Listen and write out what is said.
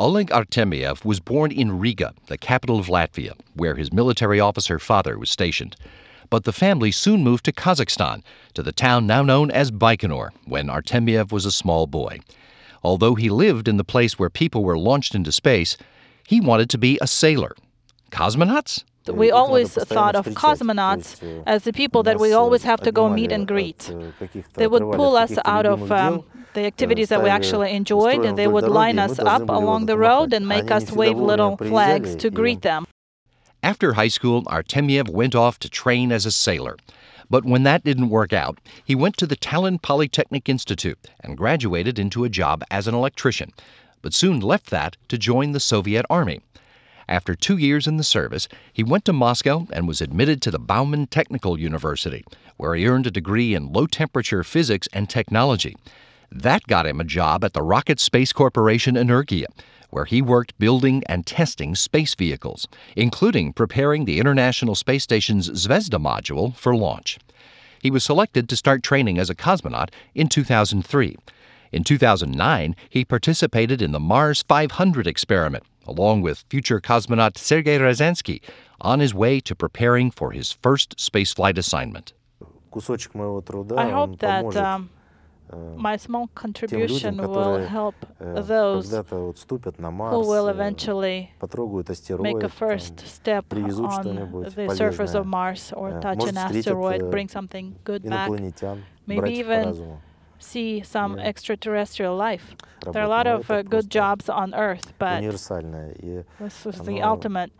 Oleg Artemyev was born in Riga, the capital of Latvia, where his military officer father was stationed. But the family soon moved to Kazakhstan, to the town now known as Baikonur, when Artemyev was a small boy. Although he lived in the place where people were launched into space, he wanted to be a sailor. Cosmonauts? We always thought of cosmonauts as the people that we always have to go meet and greet. They would pull us out of um, the activities that we actually enjoyed, and they would line us up along the road and make us wave little flags to greet them. After high school, Artemyev went off to train as a sailor. But when that didn't work out, he went to the Tallinn Polytechnic Institute and graduated into a job as an electrician, but soon left that to join the Soviet Army. After two years in the service, he went to Moscow and was admitted to the Bauman Technical University, where he earned a degree in low temperature physics and technology. That got him a job at the Rocket Space Corporation Energia, where he worked building and testing space vehicles, including preparing the International Space Station's Zvezda module for launch. He was selected to start training as a cosmonaut in 2003. In 2009, he participated in the Mars 500 experiment, along with future cosmonaut Sergei Ryazanskiy, on his way to preparing for his first spaceflight assignment. I hope that um, my small contribution will help those who will eventually make a first step on the surface of Mars or touch an asteroid, bring something good back, maybe even see some extraterrestrial life. There are a lot of uh, good jobs on Earth, but this is the ultimate